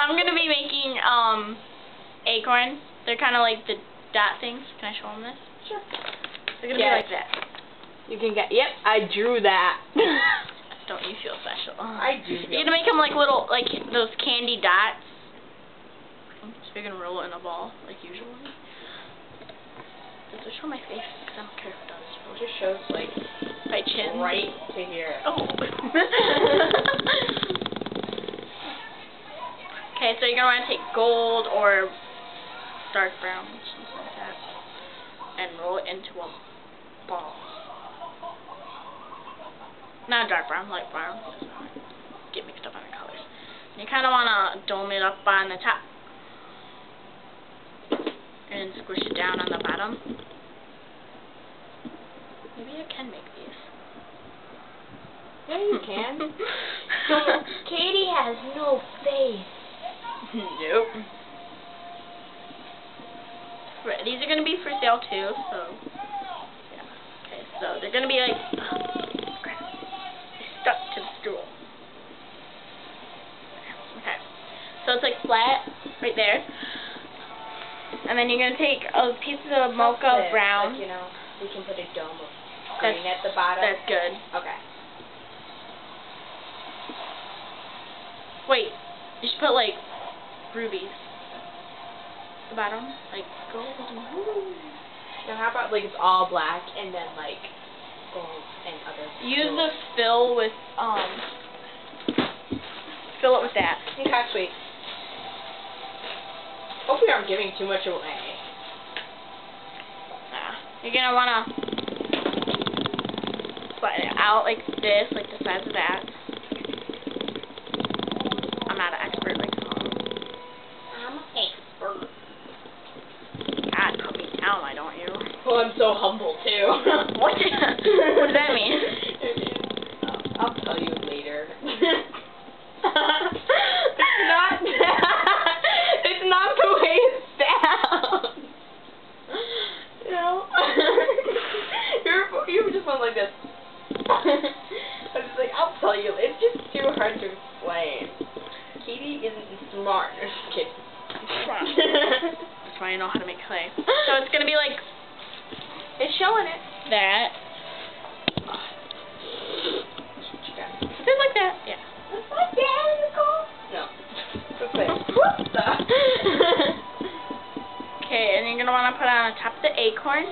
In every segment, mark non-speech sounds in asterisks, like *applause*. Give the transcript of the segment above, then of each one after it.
I'm gonna be making um acorns. They're kind of like the dot things. Can I show them this? Sure. They're gonna Yes. be like that. You can get. Yep, I drew that. *laughs* Don't you feel special? *laughs* I do. You're gonna make them like little, like those candy dots. So you're gonna roll it in a ball, like usually. Does it show my face? Because I don't care if it does. It just shows like My chin. right to here. Oh. *laughs* okay, so you're gonna want to take gold or dark brown, something like that, and roll it into a ball. Not dark brown, light brown. Get mixed up on the colors. And you kind of want to dome it up on the top. And squish it down on the bottom. Maybe I can make these. Yeah, you can. *laughs* so Katie has no face. Nope. Right, these are gonna be for sale too, so yeah. Okay, so they're gonna be like. Stuck to the stool. Okay. So it's like flat right there. And then you're gonna take a piece of mocha brown. Like, you know, we can put a dome of That's- at the bottom. That's good. Okay. Wait, you should put like rubies. The bottom, like gold. Now how about like it's all black and then like gold and other. Use the fill with um. Fill it with that. Okay, sweet. Hope we aren't giving too much away. You're gonna wanna put it out like this, like the size of that. Put me down, why don't you? Well, I'm so humble too. *laughs* What? *laughs* what does that mean? Um, I'll tell you later. it's not. *laughs* it's not the way it sounds. You're you just went like this. I was just like, I'll tell you. It's just too hard to explain. Katie isn't smart. Just kidding. I know how to make clay. So it's gonna be like It's showing it. that. Just like that. Yeah. No. Just like, what the? Okay, and you're gonna wanna put it on top of the acorn,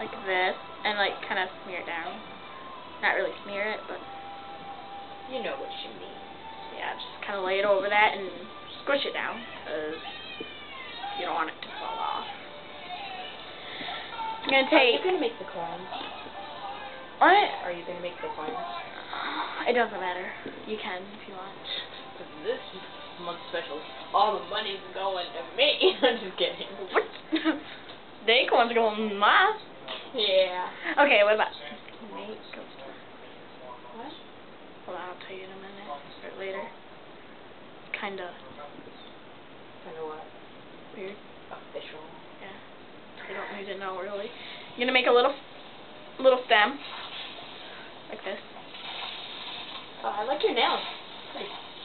like this, and like kind of smear it down. Not really smear it, but you know what you mean. yeah, just kind of lay it over that and squish it down, because want it to fall off. I'm gonna take... Are you gonna make the coins? what? Are you gonna make the coins? Uh, it doesn't matter. You can if you want. This month special, all the money's going to me. *laughs* I'm just kidding. What? the acorn's going my. Yeah. Okay, what about make? What? Well, I'll tell you in a minute or later. Kinda Kind of what? weird. Official. Yeah. I don't need to know really. You're gonna make a little little stem. Like this. Oh, I like your nails.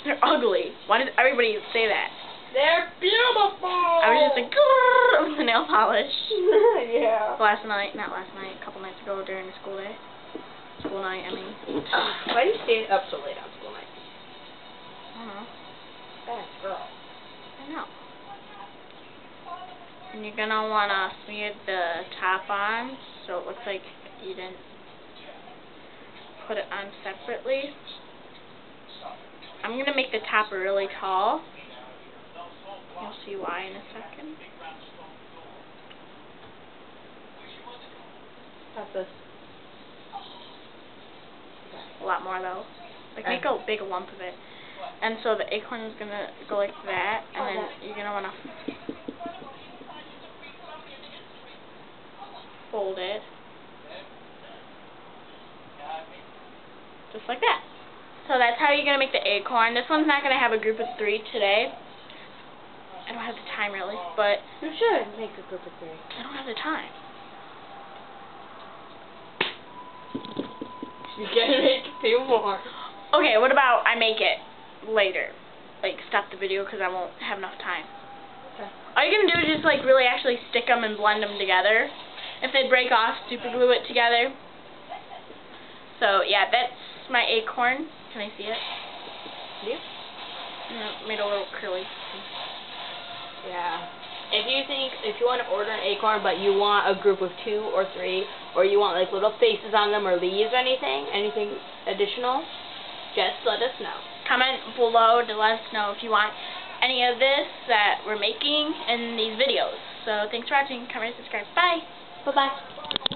They're ugly. Why did everybody say that? They're beautiful. I was just like with the nail polish. *laughs* yeah. Last night, not last night, a couple nights ago during the school day. School night, I mean. Ugh, why do you stay up so late on school night? I don't know. Bad girl. I know. And you're gonna wanna smear the top on so it looks like you didn't put it on separately. I'm gonna make the top really tall. You'll see why in a second. How's this? A lot more though. Like make a big lump of it. And so the acorn is gonna go like that, and then you're gonna wanna fold it. Just like that. So that's how you're gonna make the acorn. This one's not gonna have a group of three today. I don't have the time really, but You should make a group of three. I don't have the time. You can make two more. Okay, what about I make it later? like stop the video because I won't have enough time. Okay. All you're gonna do is just like really actually stick them and blend them together. If they break off, super glue it together. So yeah, that's my acorn. Can I see it? Yeah. Made a little curly. Yeah. If you think, if you want to order an acorn, but you want a group of two or three, or you want like little faces on them or leaves or anything, anything additional, just let us know. Comment below to let us know if you want any of this that we're making in these videos. So thanks for watching. Comment, and subscribe. Bye. Bye bye.